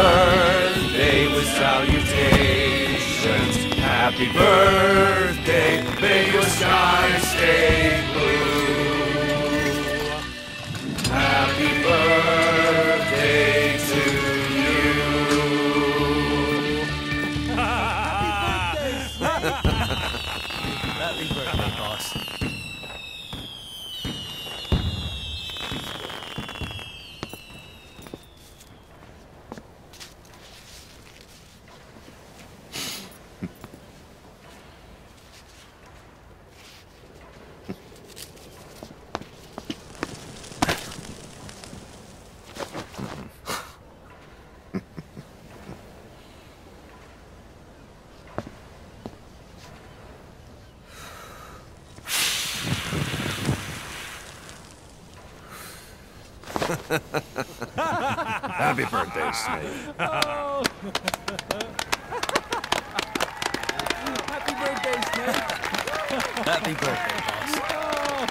birthday with salutations. Happy birthday, may your sky stay blue. Happy birthday, Snake. Oh. Happy birthday, Snake. Happy birthday, boss. Oh,